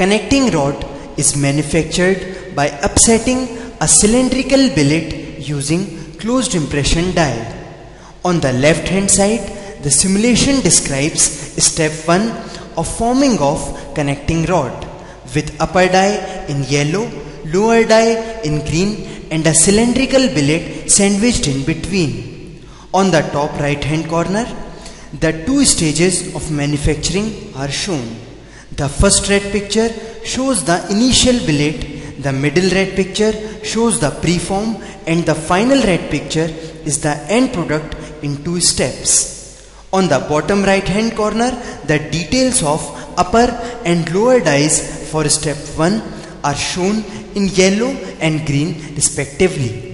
Connecting rod is manufactured by upsetting a cylindrical billet using closed impression die. On the left hand side, the simulation describes step 1 of forming of connecting rod with upper die in yellow, lower die in green and a cylindrical billet sandwiched in between. On the top right hand corner, the two stages of manufacturing are shown. The first red picture shows the initial billet, the middle red picture shows the preform and the final red picture is the end product in two steps. On the bottom right hand corner, the details of upper and lower dies for step 1 are shown in yellow and green respectively.